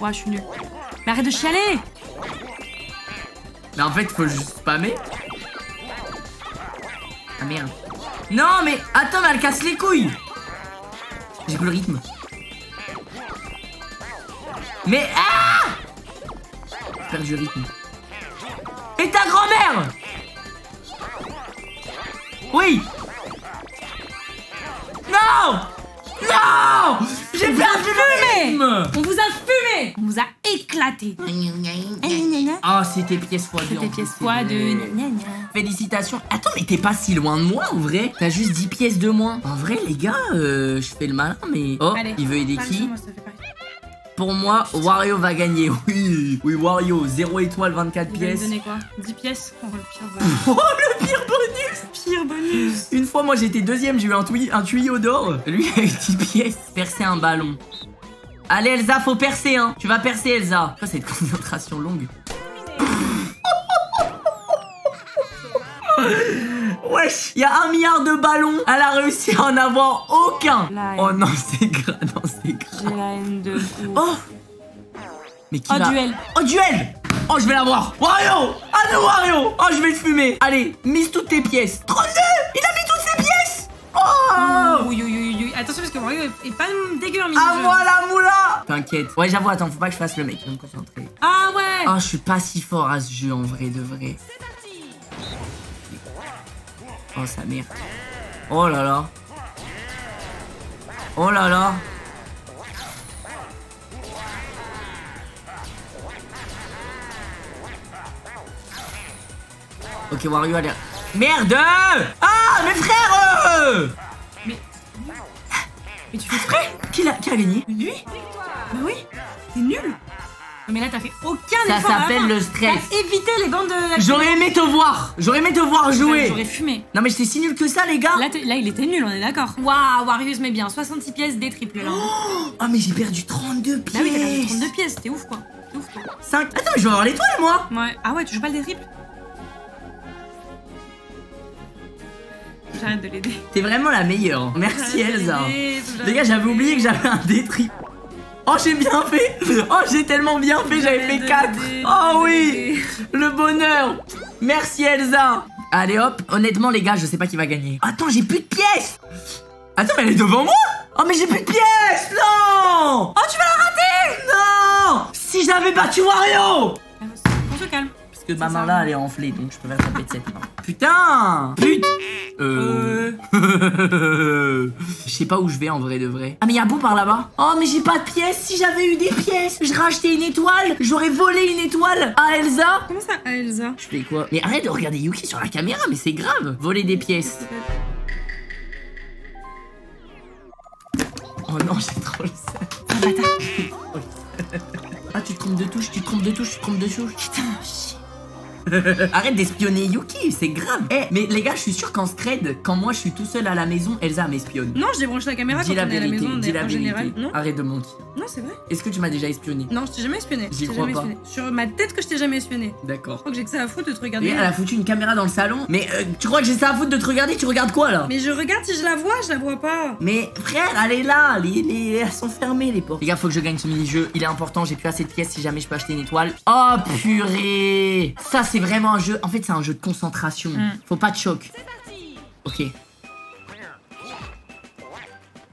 Speaker 2: Ouais, je suis nulle. Mais arrête de chialer
Speaker 1: Mais en fait, faut juste spammer. Ah merde. Non, mais attends, mais elle casse les couilles. J'ai plus le rythme. Mais ah J'ai perdu le rythme. Et ta grand-mère Oui Non Non J'ai perdu le rythme
Speaker 2: On vous a fumé On vous a éclaté
Speaker 1: Ah, c'était pièce fois deux.
Speaker 2: C'était pièce fois
Speaker 1: c'est
Speaker 2: de...
Speaker 1: vrai.
Speaker 2: gna, gna, gna.
Speaker 1: Félicitations. Attends, mais t'es pas si loin de moi en vrai. T'as juste 10 pièces de moins. En vrai, les gars, euh, je fais le malin, mais. Oh,
Speaker 2: Allez,
Speaker 1: il veut aider qui
Speaker 2: sur moi, ça fait pareil.
Speaker 1: Pour moi, Wario va gagner. Oui, oui, Wario, 0 étoile, 24
Speaker 2: Il va me
Speaker 1: pièces.
Speaker 2: donner quoi? 10 pièces? Oh, le pire bonus.
Speaker 1: Oh, le pire bonus
Speaker 2: pire bonus
Speaker 1: Une fois, moi j'étais deuxième, j'ai eu un, tuyau- un tuyau d'or. Lui, a eu 10 pièces. Percer un ballon. Allez, Elsa, faut percer, hein. Tu vas percer, Elsa. Ça, c'est une concentration longue. Wesh, il y a un milliard de ballons. Elle a réussi à en avoir aucun. Oh non, c'est grave. Non, c'est grave.
Speaker 2: J'ai la haine de.
Speaker 1: Oh Mais qui
Speaker 2: Oh,
Speaker 1: va-
Speaker 2: duel.
Speaker 1: Oh, duel Oh, je vais l'avoir Wario Ah non, Wario Oh, je vais te fumer Allez, mise toutes tes pièces 32 Il a mis toutes ses pièces Oh
Speaker 2: Oui, oui, oui, oui. Attention parce que Mario est pas dégueu en mini
Speaker 1: À moi la moula T'inquiète. Ouais, j'avoue, attends, faut pas que je fasse le mec, je vais me concentrer.
Speaker 2: Ah ouais
Speaker 1: Oh, je suis pas si fort à ce jeu en vrai de vrai. Oh, sa mère. Oh là là. Oh là là. Ok, Wario, allez. Merde Ah, mes frères euh
Speaker 2: Mais... Mais tu fais exprès
Speaker 1: qui, a, qui a gagné
Speaker 2: Lui Bah oui T'es nul Mais là t'as fait aucun
Speaker 1: Ça
Speaker 2: effort la
Speaker 1: s'appelle le stress.
Speaker 2: T'as évité les bandes de...
Speaker 1: J'aurais aimé te voir J'aurais aimé te voir jouer
Speaker 2: J'aurais fumé.
Speaker 1: Non mais j'étais si nul que ça les gars
Speaker 2: Là, il était nul, on est d'accord. Waouh, Wario se met bien. 66 pièces, des triples là.
Speaker 1: Oh mais j'ai perdu 32 pièces
Speaker 2: Bah oui, t'as perdu 32 pièces, t'es ouf quoi. T'es ouf toi.
Speaker 1: 5 Attends mais je vais avoir l'étoile moi
Speaker 2: Ouais. Ah ouais, tu joues pas le des triples J'arrête de l'aider.
Speaker 1: T'es vraiment la meilleure Merci Elsa Les gars j'avais oublié que j'avais un détri Oh j'ai bien fait. Oh j'ai tellement bien fait j'avais fait
Speaker 2: J'arrête
Speaker 1: 4
Speaker 2: de l'aider,
Speaker 1: Oh oui. Le bonheur. Merci Elsa. Allez hop. Honnêtement les gars je sais pas qui va gagner. Attends j'ai plus de pièces. Attends mais elle est devant moi. Oh mais j'ai plus de pièces. Non. Oh tu vas la rater. Non. Si j'avais battu Wario.
Speaker 2: On se calme.
Speaker 1: Parce que ma main là elle est enflée donc je peux faire taper de cette main. Putain Putain Euh. Je sais pas où je vais en vrai de vrai. Ah mais y'a Bou par là-bas. Oh mais j'ai pas de pièces. Si j'avais eu des pièces, je rachetais une étoile. J'aurais volé une étoile à Elsa.
Speaker 2: Comment ça, Elsa?
Speaker 1: Je fais quoi? Mais arrête de regarder Yuki sur la caméra, mais c'est grave. Voler des pièces. Oh non, j'ai trop le seum.
Speaker 2: Ah, bâtard.
Speaker 1: Ah tu te trompes de touche, tu te trompes de touche, tu te trompes de touche. Putain, chier. Arrête d'espionner Yuki, c'est grave. Eh, mais les gars, je suis sûr qu'en scred, quand moi je suis tout seul à la maison, Elsa m'espionne.
Speaker 2: Non, je débranche la caméra
Speaker 1: Dis
Speaker 2: quand
Speaker 1: la
Speaker 2: on est à la
Speaker 1: vérité,
Speaker 2: maison,
Speaker 1: dis la vérité.
Speaker 2: général. Non,
Speaker 1: Arrête de mentir.
Speaker 2: non c'est vrai.
Speaker 1: Est-ce que tu m'as déjà espionné?
Speaker 2: Non, je t'ai jamais espionné.
Speaker 1: J'y crois pas.
Speaker 2: espionné. Sur ma tête que je t'ai jamais espionné.
Speaker 1: D'accord.
Speaker 2: Je crois que j'ai que ça à foutre de te
Speaker 1: Et
Speaker 2: regarder.
Speaker 1: elle a foutu une caméra dans le salon. Mais euh, tu crois que j'ai ça à foutre de te regarder? Tu regardes quoi là?
Speaker 2: Mais je regarde si je la vois, je la vois pas.
Speaker 1: Mais frère, elle est là, les, les- elles sont fermées les portes. Les gars, faut que je gagne ce mini-jeu, il est important, j'ai plus assez de pièces si jamais je peux acheter une étoile. Oh purée Ça c'est vraiment un jeu, en fait c'est un jeu de concentration.
Speaker 2: Mm.
Speaker 1: Faut pas de choc. Ok.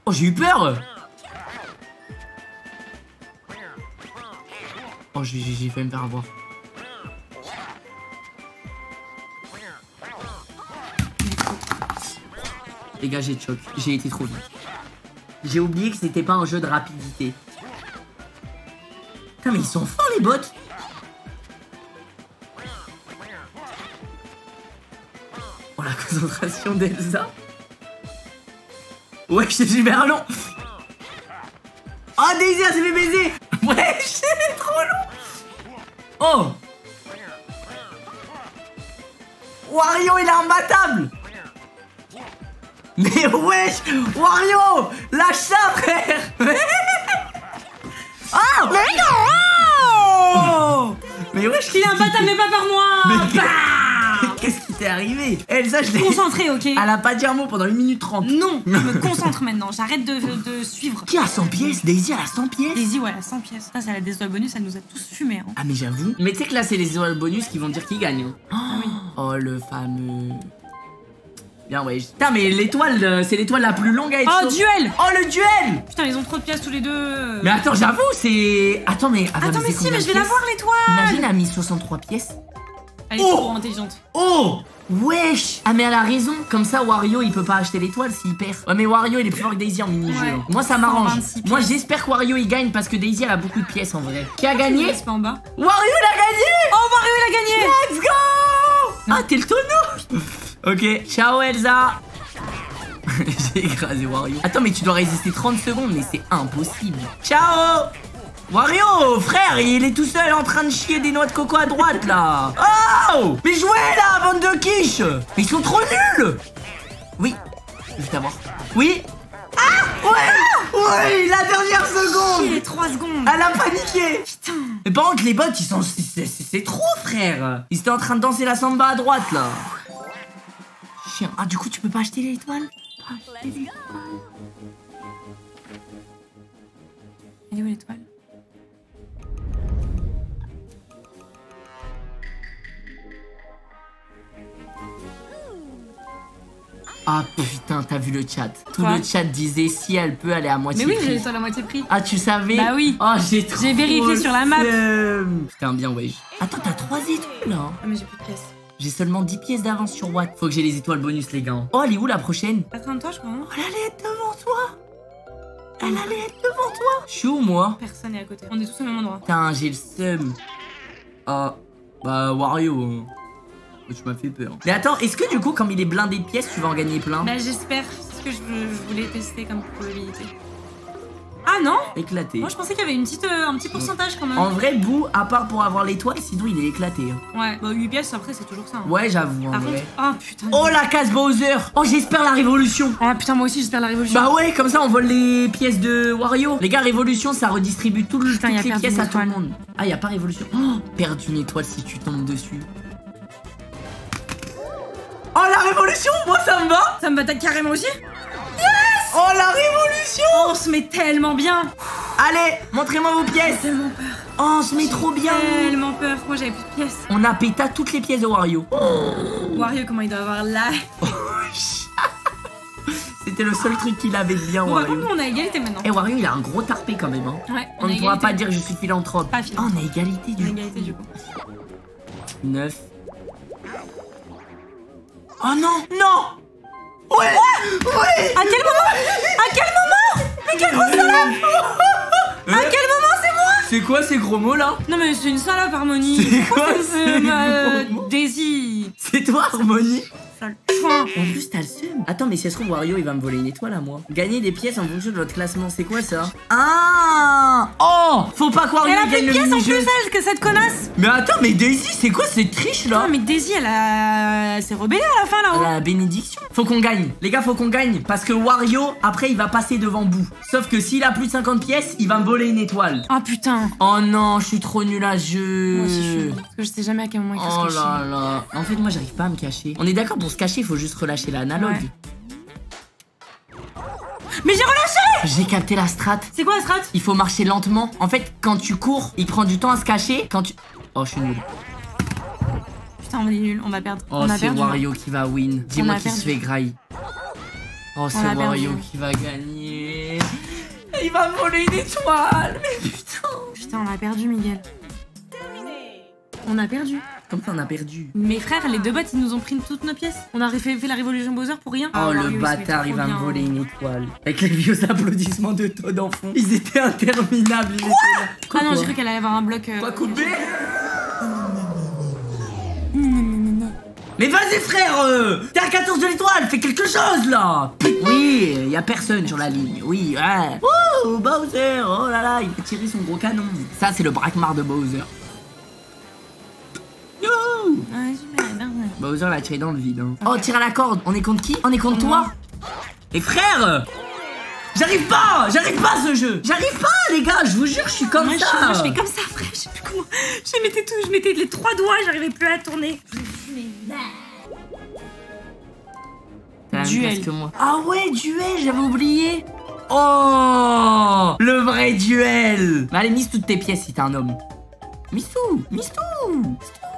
Speaker 1: Oh j'ai eu peur Oh j'ai failli me faire avoir. Les gars, j'ai de choc. J'ai été trop vite. J'ai oublié que c'était pas un jeu de rapidité. Putain, mais ils sont forts les bots Oh la concentration d'Elsa Ouais, je suis vers long. Oh Daisy, elle s'est fait baiser. Ouais, c'est trop long. Oh. Wario, il est imbattable. Mais wesh Wario Lâche ça, frère. Oh. Oh. Mais wesh,
Speaker 2: Il est imbattable, mais pas par moi.
Speaker 1: Mais-
Speaker 2: Bah
Speaker 1: t'est arrivé Elsa, je l'ai...
Speaker 2: Concentré, ok
Speaker 1: Elle a pas dit un mot pendant 1 minute 30.
Speaker 2: Non, je me concentre maintenant. J'arrête de, de suivre.
Speaker 1: Qui a 100 pièces? Daisy, elle a 100 pièces?
Speaker 2: Daisy, ouais, elle a 100 pièces. Ça, c'est la désolée bonus, elle nous a tous fumé. Hein.
Speaker 1: Ah mais j'avoue. Mais tu sais que là c'est les étoiles bonus qui vont dire qui gagne. hein.
Speaker 2: Ah oui.
Speaker 1: Oh le fameux. Bien ouais. Putain mais l'étoile, euh, c'est l'étoile la plus longue à être.
Speaker 2: Oh, duel
Speaker 1: Oh le duel
Speaker 2: Putain, ils ont trop de pièces tous les deux.
Speaker 1: Mais attends, j'avoue, c'est. Attends mais. va
Speaker 2: Attends, mais si, mais je vais la voir l'étoile
Speaker 1: Imagine, elle a mis 63 pièces.
Speaker 2: Elle est
Speaker 1: Oh
Speaker 2: trop intelligente.
Speaker 1: Oh Wesh Ah mais elle a raison, comme ça Wario il peut pas acheter l'étoile s'il perd. Ouais mais Wario il est plus fort que Daisy en mini-jeu.
Speaker 2: Ouais.
Speaker 1: Moi ça m'arrange.
Speaker 2: 126
Speaker 1: Moi j'espère que Wario il gagne parce que Daisy elle a beaucoup de pièces en vrai. Qui a gagné
Speaker 2: reste pas en bas.
Speaker 1: Wario il a gagné
Speaker 2: Oh, Mario, il a gagné
Speaker 1: Let's go Ah t'es le tonneau Ok, ciao Elsa J'ai écrasé Wario. Attends mais tu dois résister 30 secondes mais c'est impossible. Ciao Wario, frère, il est tout seul en train de chier des noix de coco à droite là. Oh Mais jouez là, bande de quiches Mais ils sont trop nuls Oui, juste à voir. Oui Ah Ouais Ouais, la dernière seconde
Speaker 2: est 3 secondes.
Speaker 1: Elle a paniqué
Speaker 2: Putain.
Speaker 1: Mais par contre, les bots, ils sont. c'est- trop, frère Ils étaient en train de danser la samba à droite là. Chien. Ah, du coup, tu peux pas acheter l'étoile Pas acheter l'étoile.
Speaker 2: Elle est où l'étoile?
Speaker 1: Ah putain, t'as vu le chat. Tout
Speaker 2: Quoi
Speaker 1: le chat disait si elle peut, est à moitié
Speaker 2: Mais oui, j'ai
Speaker 1: prix.
Speaker 2: l'étoile à moitié prix.
Speaker 1: Ah, tu savais
Speaker 2: Bah oui.
Speaker 1: Oh, j'ai trop.
Speaker 2: J'ai vérifié sur la map.
Speaker 1: Putain, bien, wesh. Attends, t'as 3 étoiles là.
Speaker 2: Ah, mais j'ai plus de pièces.
Speaker 1: J'ai seulement 10 pièces d'avance sur Watt. Faut que j'ai les étoiles bonus, les gars. Oh, elle est où la prochaine?
Speaker 2: De toi, je crois. hein
Speaker 1: Oh, elle allait être devant toi Elle allait être devant toi Je suis où, moi?
Speaker 2: Personne n'est à côté. On est tous au même endroit.
Speaker 1: Putain, j'ai le seum. Ah, bah, Wario. hein. Tu m'as fait peur. Mais attends, est-ce que du coup, comme il est blindé de pièces, tu vas en gagner plein
Speaker 2: Bah, j'espère. C'est ce que je, je voulais tester comme probabilité. Ah non
Speaker 1: Éclaté.
Speaker 2: Moi, je pensais qu'il y avait une petite, euh, un petit pourcentage quand même.
Speaker 1: En vrai, Boo, à part pour avoir l'étoile, sinon il est éclaté. hein.
Speaker 2: Ouais, bah 8 pièces après, c'est toujours ça. hein.
Speaker 1: Ouais, j'avoue,
Speaker 2: Par contre. Oh putain.
Speaker 1: Oh, la case Bowser Oh, j'espère la révolution
Speaker 2: Ah putain, moi aussi, j'espère la révolution.
Speaker 1: Bah ouais, comme ça on vole les pièces de Wario. Les gars, Révolution, ça redistribue tout le,
Speaker 2: Putain, y a
Speaker 1: toutes les pièces à tout le monde. Ah, y a pas Révolution. Oh, perdre une étoile si tu tombes dessus. Oh, la Révolution, moi ça me va
Speaker 2: Ça me va carrément aussi
Speaker 1: Oh, la Révolution
Speaker 2: On se met tellement bien
Speaker 1: Allez, montrez-moi vos pièces
Speaker 2: Tellement peur.
Speaker 1: Oh, on se met trop bien
Speaker 2: Tellement peur. Moi, j'avais plus de pièces.
Speaker 1: On a péta toutes les pièces de Wario.
Speaker 2: Wario, comment il doit avoir là
Speaker 1: C'était le seul truc qu'il avait de bien,
Speaker 2: Bon, par contre,
Speaker 1: Wario.
Speaker 2: on a égalité maintenant.
Speaker 1: Et Wario, il a un gros tarpé quand même. Hein.
Speaker 2: Ouais,
Speaker 1: On ne pourra pas dire que je suis philanthrope.
Speaker 2: Pas
Speaker 1: Oh, on a égalité
Speaker 2: On a égalité du coup.
Speaker 1: 9. Oh non. Non. Ouais. Ouais.
Speaker 2: À quel moment À quel moment Mais quel gros salope À quel moment c'est moi
Speaker 1: C'est quoi ces gros mots là
Speaker 2: Non mais c'est une salope Harmonie.
Speaker 1: C'est quoi
Speaker 2: fait, euh, Daisy.
Speaker 1: C'est toi Harmonie
Speaker 2: Sale
Speaker 1: En plus t'as le seum Attends mais si ça se trouve Wario il va me voler une étoile à moi Gagner des pièces en fonction de votre classement c'est quoi ça? Ah Oh Faut pas que Wario
Speaker 2: Elle a plus de pièces en plus elle que cette connasse
Speaker 1: Mais attends mais Daisy c'est quoi cette triche là?
Speaker 2: Non mais Daisy elle a... elle s'est rebellée à la fin là-haut
Speaker 1: La bénédiction. Faut qu'on gagne. Les gars, faut qu'on gagne. Parce que Wario, après, il va passer devant Boo. Sauf que s'il a plus de 50 pièces, il va me voler une étoile.
Speaker 2: Oh putain
Speaker 1: Oh non, je suis trop nul à jeu.
Speaker 2: Moi aussi je suis Parce que je sais jamais à quel moment il faut
Speaker 1: Oh
Speaker 2: se cacher.
Speaker 1: là là. En fait, moi, j'arrive pas à me cacher. On est d'accord pour se cacher, faut juste relâcher l'analogue.
Speaker 2: Ouais. Mais j'ai relâché
Speaker 1: J'ai capté la strat.
Speaker 2: C'est quoi la strat
Speaker 1: Il faut marcher lentement. En fait, quand tu cours, il prend du temps à se cacher. Quand tu. Oh, je suis nul.
Speaker 2: Putain on est nul, on va perdre.
Speaker 1: Oh, c'est
Speaker 2: hein.
Speaker 1: Wario qui va win. Dis-moi qui se fait graille. Oh, c'est Wario qui va gagner. Il va voler une étoile. Mais putain.
Speaker 2: Putain on a perdu Miguel. On a perdu.
Speaker 1: Comme ça, on a perdu.
Speaker 2: Mes frères, les deux bots, ils nous ont pris toutes nos pièces. On a fait, fait la révolution Bowser pour rien.
Speaker 1: Oh
Speaker 2: Ah,
Speaker 1: le bâtard, il va me voler une étoile. Avec les vieux applaudissements de Todd en fond. Ils étaient interminables. ils étaient là.
Speaker 2: Ah non, j'ai cru qu'elle allait avoir un bloc. euh, non, non.
Speaker 1: Mais vas-y frère euh, T'es à 14 de l'étoile, fais quelque chose là Oui, y a personne sur la ligne, oui, ouais. Ouh, Bowser, oh là là, il peut tirer son gros canon. Ça, c'est le braquemar de Bowser. Yo
Speaker 2: Ouais, super, bien, ouais.
Speaker 1: Bowser l'a tiré dans le vide. hein. Oh, tire à la corde, on est contre qui? On est contre toi? Et frère J'arrive pas J'arrive pas à ce jeu J'arrive pas les gars, je vous jure, je suis comme
Speaker 2: Moi, je,
Speaker 1: ça
Speaker 2: moi, je fais comme ça, frère. Je sais plus comment. Je mettais tout, je mettais les trois doigts, j'arrivais plus à tourner.
Speaker 1: Même
Speaker 2: Duel.
Speaker 1: que moi. Ah ouais, duel, j'avais oublié. Oh Le vrai duel Mais Allez, mise toutes tes pièces si t'es un homme. Mise tout Mise tout Mise tout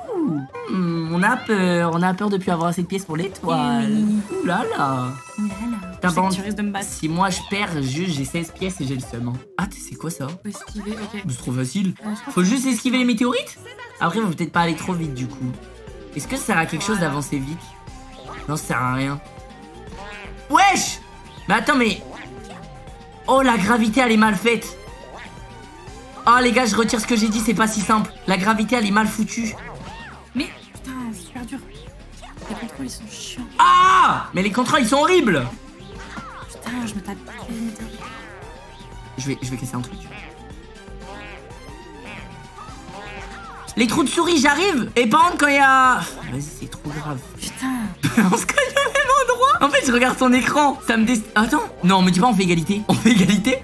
Speaker 1: Hmm, On a peur, on a peur de plus avoir assez de pièces pour l'étoile.
Speaker 2: Eh oui.
Speaker 1: Ouh là là
Speaker 2: Ouh là là.
Speaker 1: T'as pas
Speaker 2: tu de me battre.
Speaker 1: Si moi je perds, juste j'ai 16 pièces et j'ai le seum. hein. Ah, sais quoi ça?
Speaker 2: Faut esquiver, ok.
Speaker 1: C'est trop facile. Faut juste esquiver les météorites? Après, faut peut-être pas aller trop vite du coup. Est-ce que ça sert à quelque chose d'avancer vite? Non, ça sert à rien. Wesh Mais attends, mais... Oh, la gravité, elle est mal faite. Oh, les gars, je retire ce que j'ai dit, c'est pas si simple. La gravité, elle est mal foutue.
Speaker 2: Mais super dur. Les contrôles, ils sont chiants.
Speaker 1: Ah Mais les contrôles, ils sont horribles
Speaker 2: Putain, je me tape
Speaker 1: je vais, je vais casser un truc. Les trous de souris, j'arrive Et par contre, quand il y a... Vas-y, c'est trop grave.
Speaker 2: Putain.
Speaker 1: On se cogne au même endroit En fait, je regarde ton écran. Ça me dé... Attends. Non, on me dit pas on fait égalité. On fait égalité?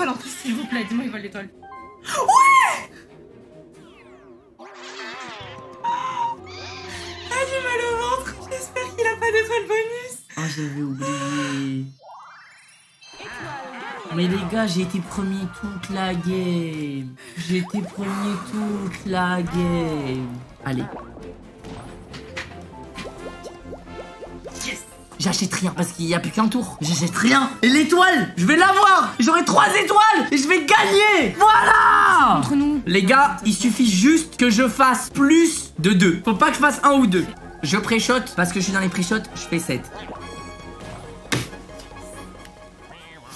Speaker 2: L'étoile en plus, s'il vous plaît. Dis-moi, il vole l'étoile. Ouais Ah, j'ai mal au ventre. J'espère qu'il a pas d'étoile bonus.
Speaker 1: Oh, j'avais oublié. Mais les gars, j'ai été premier toute la game. J'ai été premier toute la game. Allez. J'achète rien parce qu'il n'y a plus qu'un tour. J'achète rien. Et l'étoile, je vais l'avoir. J'aurai trois étoiles et je vais gagner. Voilà
Speaker 2: Entre nous.
Speaker 1: les gars, il suffit juste que je fasse plus de 2. Faut pas que je fasse un ou deux. Je pré-shot, parce que je suis dans les pré-shots, je fais 7.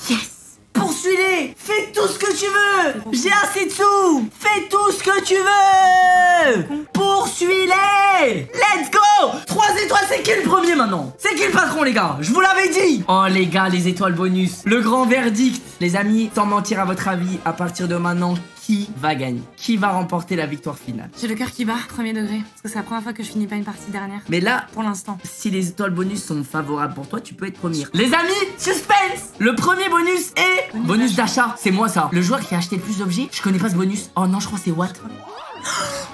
Speaker 1: Yes Poursuis-les Fais tout ce que tu veux J'ai assez de sous Fais tout ce que tu veux Poursuis-les Let's go 3 étoiles, qui le premier maintenant C'est qui le patron les gars Je vous l'avais dit Oh les gars, les étoiles bonus Le grand verdict Les amis, sans mentir à votre avis, à partir de maintenant, qui va gagner Qui va remporter la victoire finale
Speaker 2: J'ai le cœur qui bat, premier degré. Parce que c'est la première fois que je finis pas une partie dernière.
Speaker 1: Mais là,
Speaker 2: Pour l'instant.
Speaker 1: si les étoiles bonus sont favorables pour toi, tu peux être premier. Les amis, suspense Le premier bonus est
Speaker 2: Bonus
Speaker 1: bonus d'achat. C'est moi ça. Le joueur qui a acheté le plus d'objets, je connais pas ce bonus. Oh non, je crois que c'est Watt.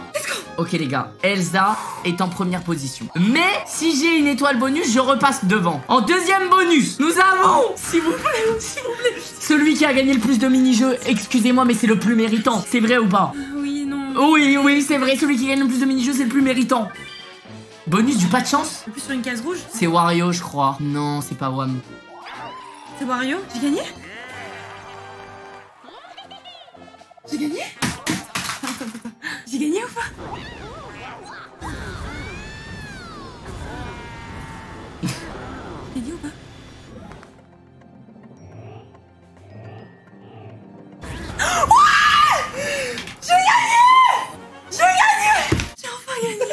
Speaker 1: Ok les gars, Elsa est en première position. Mais si j'ai une étoile bonus, je repasse devant. En deuxième bonus, nous avons, s'il vous plaît, s'il vous plaît, celui qui a gagné le plus de mini-jeux. Excusez-moi, mais c'est le plus méritant. C'est vrai ou pas?
Speaker 2: Oui, non.
Speaker 1: Oui, oui, c'est vrai. Celui qui gagne le plus de mini-jeux, c'est le plus méritant. Bonus du pas de chance?
Speaker 2: En plus sur une case rouge?
Speaker 1: c'est Wario, je crois. Non, c'est pas Wam.
Speaker 2: C'est Wario? J'ai gagné? J'ai gagné? J'ai gagné ou pas? J'ai gagné ou pas? Ouais! J'ai gagné! J'ai gagné! J'ai enfin gagné!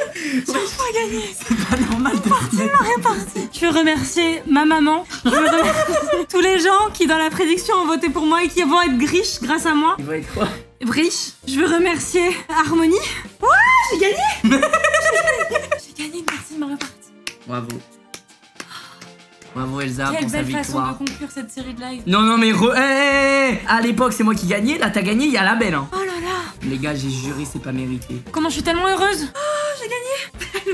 Speaker 2: J'ai enfin gagné!
Speaker 1: C'est pas normal de
Speaker 2: répartie. Je veux remercier ma maman. Je veux remercier tous les gens qui, dans la prédiction, ont voté pour moi et qui vont être riches grâce à moi.
Speaker 1: Il va être quoi?
Speaker 2: Riche. Je veux remercier Harmonie. Ouais, j'ai gagné J'ai gagné une partie de ma répartie.
Speaker 1: Bravo. Bravo Elsa
Speaker 2: Quelle
Speaker 1: pour sa
Speaker 2: belle façon de conclure cette série de live.
Speaker 1: Non, non, mais re... hé, hé, hé. À l'époque, c'est moi qui gagnais. Là, t'as gagné, il y a la belle. Hein.
Speaker 2: Oh là là
Speaker 1: Les gars, j'ai juré, c'est pas mérité.
Speaker 2: Comment je suis tellement heureuse Oh,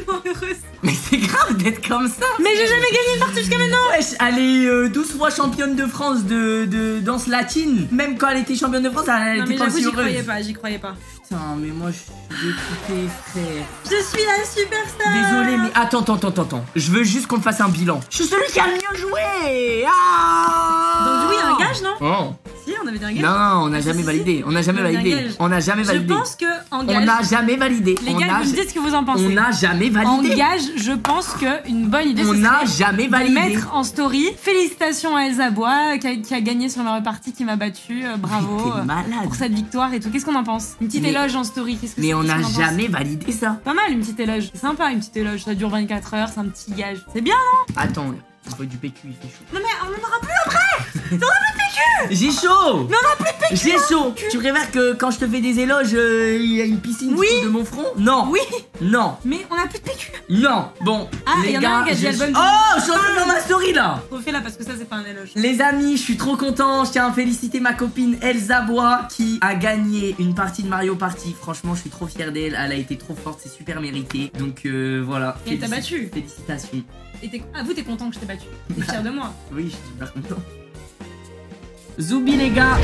Speaker 2: Tellement heureuse
Speaker 1: Mais c'est grave d'être comme ça.
Speaker 2: Mais j'ai jamais gagné une partie jusqu'à maintenant
Speaker 1: Wesh, elle est euh, 12 fois championne de France de, de danse latine. Même quand elle était championne de France, elle,
Speaker 2: Non
Speaker 1: était
Speaker 2: mais
Speaker 1: pas
Speaker 2: j'avoue,
Speaker 1: aussi
Speaker 2: j'y croyais
Speaker 1: heureuse.
Speaker 2: pas, j'y croyais pas.
Speaker 1: Putain, mais moi, je suis dégoûté, frère.
Speaker 2: Je suis la superstar
Speaker 1: Désolé, mais attends, attends, attends, attends. Je veux juste qu'on fasse un bilan. Je suis celui qui a le mieux joué. Ah
Speaker 2: Donc du coup, il y a un gage, non?
Speaker 1: Oh.
Speaker 2: Si, on avait dit un gage.
Speaker 1: Non, non, on n'a
Speaker 2: Ah,
Speaker 1: jamais
Speaker 2: si, si,
Speaker 1: validé. On n'a jamais validé. On n'a jamais
Speaker 2: Je
Speaker 1: validé.
Speaker 2: pense que en
Speaker 1: On
Speaker 2: gage,
Speaker 1: n'a jamais validé.
Speaker 2: les
Speaker 1: on
Speaker 2: gars, vous me dites ce que vous en pensez.
Speaker 1: on n'a jamais
Speaker 2: En
Speaker 1: validé.
Speaker 2: gage, je pense que une bonne idée,
Speaker 1: On n'a jamais
Speaker 2: de
Speaker 1: validé.
Speaker 2: mettre en story. Félicitations à Elsa Bois qui a, qui a gagné sur la repartie, qui m'a battu. euh, bravo euh,
Speaker 1: malade.
Speaker 2: pour cette victoire et tout. Qu'est-ce qu'on en pense? Une petite
Speaker 1: Mais-
Speaker 2: éloge en story. Qu'est-ce que
Speaker 1: Mais on n'a
Speaker 2: en
Speaker 1: jamais validé ça.
Speaker 2: Pas mal une petite éloge. C'est sympa une petite éloge. Ça dure 24 heures, c'est un petit gage. C'est bien.
Speaker 1: Attends, il faut du PQ, il fait chaud.
Speaker 2: Non mais on en aura plus après.
Speaker 1: J'ai chaud
Speaker 2: Mais on aura plus de PQ.
Speaker 1: J'ai chaud Tu préfères que quand je te fais des éloges, euh, il y a une piscine
Speaker 2: Oui.
Speaker 1: de mon front? Non
Speaker 2: Oui.
Speaker 1: Non,
Speaker 2: Mais on a plus de PQ.
Speaker 1: non. Bon,
Speaker 2: Ah,
Speaker 1: les
Speaker 2: y en a un qui a dit
Speaker 1: je-
Speaker 2: album du-
Speaker 1: Oh, je suis en train de faire ma story là.
Speaker 2: Refais-la parce que ça, c'est pas un éloge.
Speaker 1: Les amis, je suis trop content. Je tiens à féliciter ma copine Elsa Bois qui a gagné une partie de Mario Party. Franchement, je suis trop fier d'elle. Elle a été trop forte, c'est super mérité. Donc euh, voilà.
Speaker 2: Et elle t'a
Speaker 1: Félici-
Speaker 2: battu.
Speaker 1: Félicitations.
Speaker 2: Et. Ah, vous, t'es content que je t'ai battu. T'es fier de moi.
Speaker 1: Oui, je suis super content. Zoubi les gars.